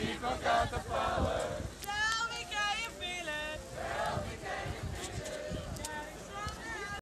People a the.